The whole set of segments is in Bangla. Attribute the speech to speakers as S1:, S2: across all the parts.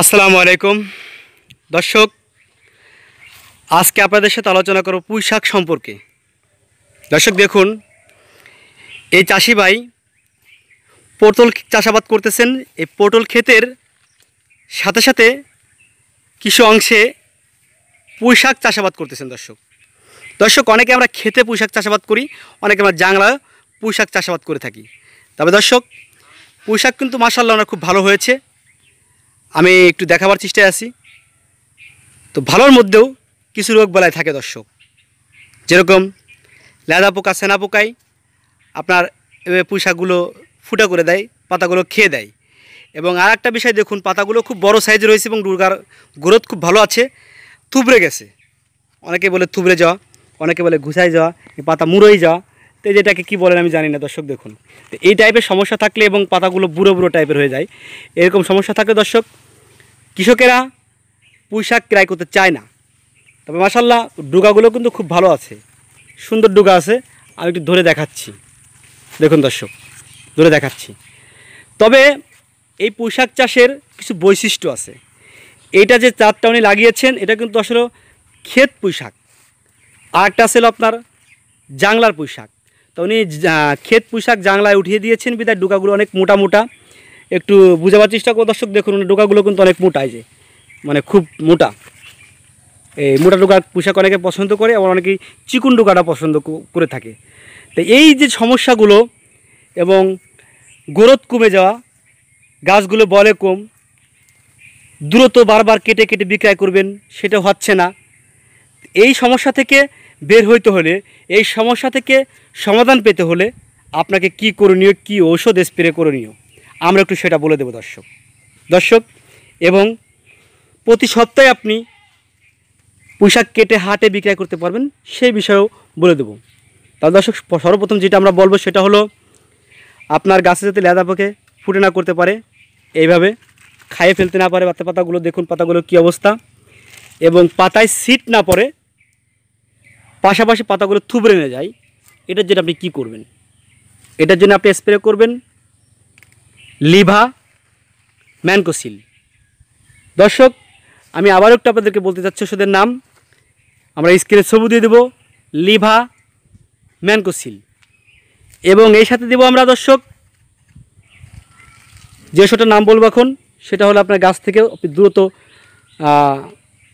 S1: আসসালামু আলাইকুম। দর্শক, আজকে আপনাদের সাথে আলোচনা করব পুঁই শাক সম্পর্কে। দর্শক, দেখুন, এই চাষি ভাই পটল চাষাবাদ করতেছেন। এই পটল ক্ষেতের সাথে সাথে কিছু অংশে পুঁই শাক চাষাবাদ করতেছেন দর্শক। দর্শক, অনেকে আমরা খেতে পুঁই শাক চাষাবাদ করি, অনেকে আমরা জাংলা পুঁই শাক চাষাবাদ করে থাকি। তবে দর্শক পুঁই শাক কিন্তু মাসাল্লাহ খুব ভালো হয়েছে। আমি একটু দেখাবার চেষ্টায় আছি। তো ভালোর মধ্যেও কিছু রোগ বেলায় থাকে দর্শক। যেরকম লেদা পোকা, সেনা পোকাই আপনার এভাবে পুঁইশাকগুলো ফুটা করে দেয়, পাতাগুলো খেয়ে দেয়। এবং আর একটা বিষয় দেখুন, পাতাগুলো খুব বড় সাইজে রয়েছে এবং দুর্গার গ্রোথ খুব ভালো আছে। থুবড়ে গেছে। অনেকে বলে থুবড়ে যাওয়া, অনেকে বলে ঘুষাই যাওয়া পাতা মুড়োই যাওয়া। তো যেটাকে কী বলেন আমি জানি না দর্শক, দেখুন। তো এই টাইপের সমস্যা থাকলে এবং পাতাগুলো বুড়ো বুড়ো টাইপের হয়ে যায়। এরকম সমস্যা থাকলে দর্শক কৃষকেরা পুঁই শাক ক্রয় করতে চায় না। তবে মাসাল্লাহ ডুগাগুলো কিন্তু খুব ভালো আছে। সুন্দর ডুগা আছে। আমি একটু ধরে দেখাচ্ছি। দেখুন দর্শক, ধরে দেখাচ্ছি। তবে এই পুঁই শাক চাষের কিছু বৈশিষ্ট্য আছে। এইটা যে চারটা উনি লাগিয়েছেন, এটা কিন্তু আসলে ক্ষেত পুঁই শাক আর একটা ছিল আপনার জাংলার পুঁই শাক তো উনি ক্ষেত পুঁই শাক জাংলায় উঠিয়ে দিয়েছেন বিদায় ডোকাগুলো অনেক মোটা মোটা। একটু বুঝাবার চেষ্টা করো দর্শক, দেখুন, ডোকাগুলো কিন্তু অনেক মোটা যে। মানে খুব মোটা। এই মোটা ডোকা পোশাক অনেকে পছন্দ করে, আবার অনেকেই চিকুন ডোকাটা পছন্দ করে থাকে। তো এই যে সমস্যাগুলো এবং গ্রোথ কমে যাওয়া, গাছগুলো বলে কম, দ্রুত বারবার কেটে কেটে বিক্রয় করবেন, সেটা হচ্ছে না। এই সমস্যা থেকে বের হইতে হলে, এই সমস্যা থেকে সমাধান পেতে হলে আপনাকে কি করণীয়, কি ঔষধ স্প্রে করণীয়? আমরা একটু সেটা বলে দেব দর্শক। দর্শক, এবং প্রতি সপ্তাহে আপনি পোশাক কেটে হাটে বিক্রয় করতে পারবেন, সেই বিষয়েও বলে দেবো। তাহলে দর্শক, সর্বপ্রথম যেটা আমরা বলব সেটা হলো, আপনার গাছে যাতে লেদা পোকে ফুটে না করতে পারে, এইভাবে খাইয়ে ফেলতে না পারে পাতা পাতাগুলো, দেখুন পাতাগুলো কী অবস্থা। এবং পাতায় সিট না পড়ে, পাশাপাশি পাতাগুলো থুবড়ে নিয়ে যায়, এটার জন্য আপনি কী করবেন? এটার জন্য আপনি স্প্রে করবেন লিভা ম্যানকোসিল। দর্শক, আমি আবারও একটু আপনাদেরকে বলতে চাচ্ছি ওষুধের নাম। আমরা স্ক্রিনে ছবি দিয়ে দেবো, লিভা ম্যানকোসিল। এবং এই সাথে দেবো আমরা, দর্শক, যে ওষুধটার নাম বলব এখন, সেটা হলো আপনার গাছ থেকে আপনি দ্রুত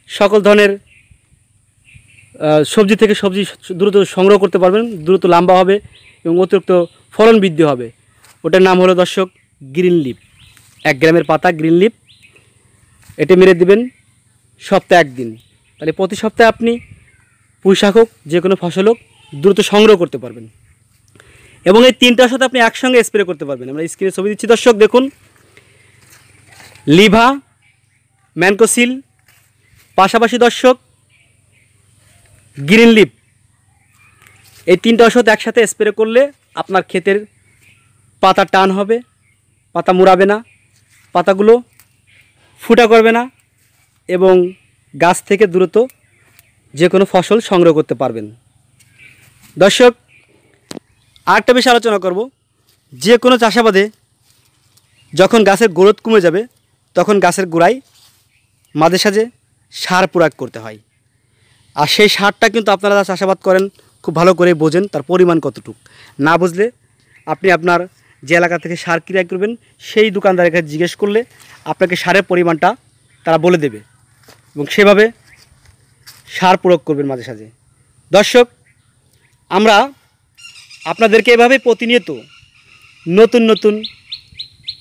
S1: সকল ধরনের সবজি থেকে সবজি দ্রুত সংগ্রহ করতে পারবেন, দ্রুত লম্বা হবে এবং অতিরিক্ত ফলন বৃদ্ধি হবে। ওটার নাম হলো, দর্শক গ্রিন লিপ। এক গ্রামের পাতা, গ্রিন লিপ। এটা মেরে দিবেন সপ্তাহে একদিন। তাহলে প্রতি সপ্তাহে আপনি পুঁই শাক হোক, যে কোনো ফসল হোক, দ্রুত সংগ্রহ করতে পারবেন। এবং এই তিনটার সাথে আপনি একসঙ্গে স্প্রে করতে পারবেন। আমরা স্ক্রিনে ছবি দিচ্ছি। দর্শক, দেখুন। লিভা ম্যানকোসিল পাশাপাশি দর্শক, গ্রিন লিপ। এই তিনটা ওষুধ একসাথে স্প্রে করলে আপনার ক্ষেতের পাতা টান হবে। পাতা মুড়াবে না, পাতাগুলো ফুটা করবে না এবং গাছ থেকে দ্রুত যে কোনো ফসল সংগ্রহ করতে পারবেন। দর্শক, আরেকটা বিষয় আলোচনা করব। যে কোনো চাষাবাদে যখন গাছের গ্রোথ কমে যাবে, তখন গাছের গোড়ায় মাঝে সাঝে সার প্রয়োগ করতে হয়। আর সেই সারটা কিন্তু আপনারা চাষাবাদ করেন, খুব ভালো করে বোঝেন তার পরিমাণ কতটুক। না বুঝলে আপনি আপনার যে এলাকা থেকে সার ক্রয় করবেন, সেই দোকানদারের কাছে জিজ্ঞেস করলে আপনাকে সারের পরিমাণটা তারা বলে দেবে এবং সেভাবে সার প্রয়োগ করবেন মাঝে সাঝে। দর্শক, আমরা আপনাদেরকে এভাবে প্রতিনিয়ত নতুন নতুন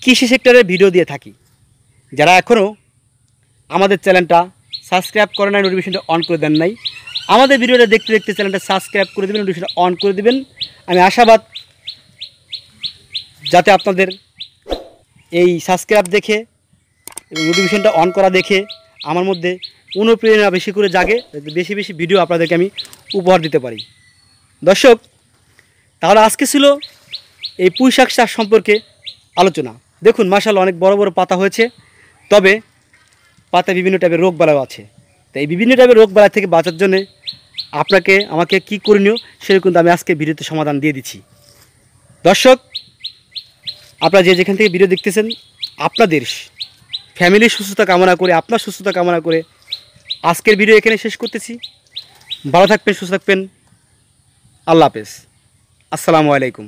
S1: কৃষি সেক্টরের ভিডিও দিয়ে থাকি। যারা এখনও আমাদের চ্যানেলটা সাবস্ক্রাইব করে নাই, নোটিফিকেশনটা অন করে দেন নাই, আমাদের ভিডিওটা দেখতে দেখতে চ্যানেলটা সাবস্ক্রাইব করে দেবেন, নোটিফিকেশনটা অন করে দেবেন। আমি আশাবাদ যাতে আপনাদের এই সাবস্ক্রাইব দেখে এবং নোটিফিকেশনটা অন করা দেখে আমার মধ্যে অনুপ্রেরণা বেশি করে জাগে বেশি বেশি ভিডিও আপনাদেরকে আমি উপহার দিতে পারি। দর্শক, তাহলে আজকে ছিল এই পুঁই শাক চাষ সম্পর্কে আলোচনা। দেখুন মাসাল অনেক বড় বড় পাতা হয়েছে, তবে পাতায় বিভিন্ন টাইপের রোগ বালাও আছে। তো এই বিভিন্ন টাইপের রোগ বালা থেকে বাঁচার জন্যে আপনাকে, আমাকে কি করণীয় কিন্তু আমি আজকে ভিডিওতে সমাধান দিয়ে দিচ্ছি। দর্শক আপনারা যে যেখান থেকে ভিডিও দেখতেছেন, আপনাদের ফ্যামিলির সুস্থতা কামনা করে, আপনার সুস্থতা কামনা করে আজকের ভিডিও এখানে শেষ করতেছি। ভালো থাকবেন, সুস্থ থাকবেন। আল্লাহ হাফেজ। আসসালামু আলাইকুম।